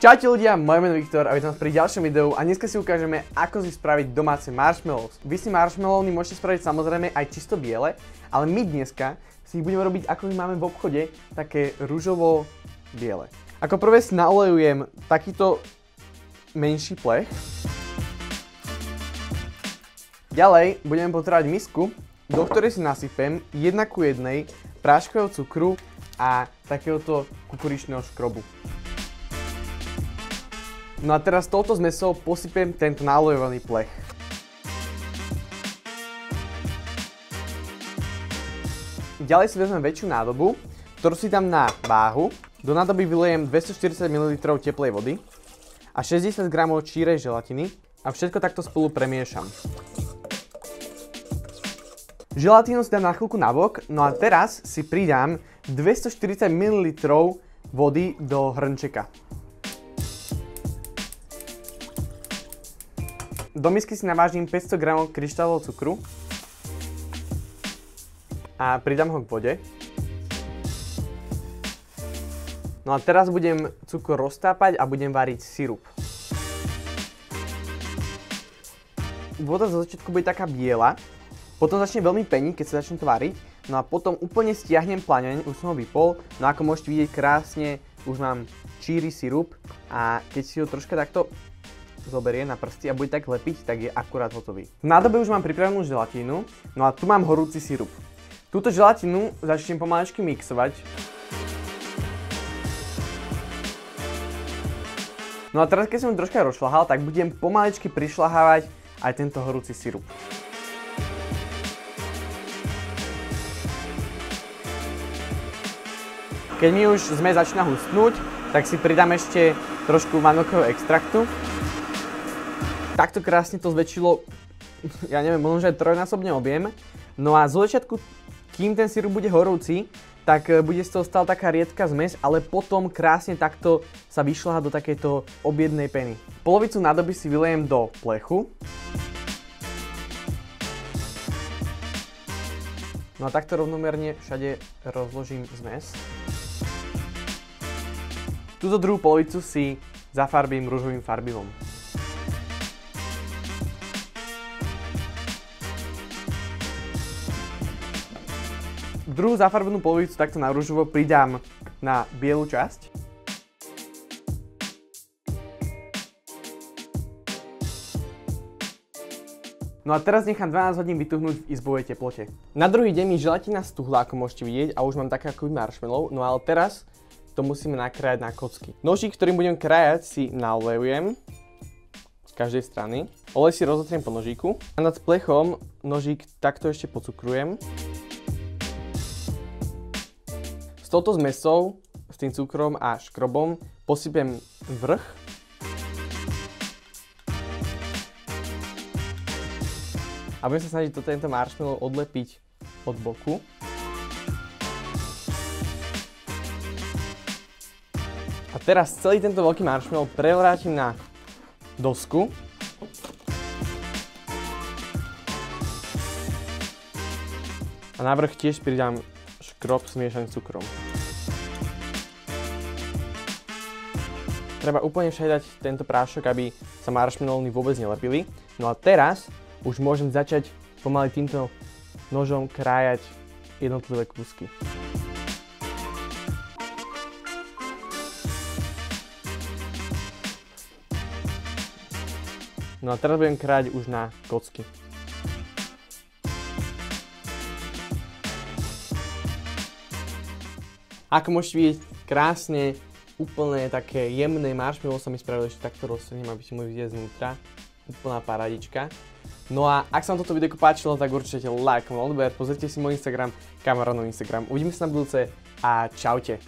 Čaute ľudia, moje meno je Viktor a vítam vás pri ďalšom videu a dneska si ukážeme, ako si spraviť domáce marshmallows. Vy si marshmallowny môžete spraviť samozrejme aj čisto biele, ale my dneska si ich budeme robiť, ako ich máme v obchode, také rúžovo biele. Ako prvé si naolejujem takýto menší plech. Ďalej budeme potrebovať misku, do ktorej si nasypem 1 ku 1 práškového cukru a takéhoto kukuričného škrobu. No a teraz touto zmesou posypem tento nálojovaný plech. Ďalej si vezmem väčšiu nádobu, ktorú si dám na váhu. Do nádoby vylejem 240 ml teplej vody a 60 g čírej želatiny a všetko takto spolu premiešam. Želatínu si dám na chvíľku nabok, no a teraz si pridám 240 ml vody do hrnčeka. Do misky si navážim 500 g kryštálov cukru a pridám ho k vode. No a teraz budem cukor roztápať a budem variť sirup. Voda zo začiatku bude taká biela, potom začne veľmi peniť, keď sa začne to no a potom úplne stiahnem plaňaň, už som ho vypol, no ako môžete vidieť krásne, už mám číry sirup a keď si ho troška takto zoberie na prsty a bude tak lepiť, tak je akurát hotový. V nádobe už mám pripravenú želatínu, no a tu mám horúci sirup. Túto želatínu začnem pomalečky mixovať. No a teraz, keď som troška rozšľahal, tak budem pomalečky prišľahávať aj tento horúci sirup. Keď mi už sme začína hustnúť, tak si pridám ešte trošku vanilkového extraktu takto krásne to zväčšilo, ja neviem, možno, že trojnásobne objem. No a z začiatku, kým ten sirup bude horúci, tak e, bude z toho stále taká riedka zmes, ale potom krásne takto sa vyšľaha do takejto objednej peny. Polovicu nádoby si vylejem do plechu. No a takto rovnomerne všade rozložím zmes. Túto druhú polovicu si zafarbím rúžovým farbivom. Druhú zafarbenú polovicu takto na rúžovo pridám na bielu časť. No a teraz nechám 12 hodín vytuhnúť v izbovej teplote. Na druhý deň mi želatina stuhla, ako môžete vidieť, a už mám také ako marshmallow, no ale teraz to musíme nakrájať na kocky. Nožík, ktorým budem krájať, si nalejujem z každej strany. Olej si rozotriem po nožíku. A nad plechom nožík takto ešte pocukrujem touto zmesou, s tým cukrom a škrobom posypem vrch. A budem sa snažiť to tento marshmallow odlepiť od boku. A teraz celý tento veľký marshmallow prevrátim na dosku. A na vrch tiež pridám škrob smiešaný s cukrom. Treba úplne všade tento prášok, aby sa marshmallowny vôbec nelepili. No a teraz už môžem začať pomaly týmto nožom krájať jednotlivé kúsky. No a teraz budem krájať už na kocky. Ako môžete vidieť, krásne, úplne také jemné marshmallow sa mi spravilo ešte takto rozsvením, aby si mohli vidieť znútra. Úplná paradička. No a ak sa vám toto video páčilo, tak určite like, odber, pozrite si môj Instagram, kamaránov Instagram. Uvidíme sa na budúce a čaute.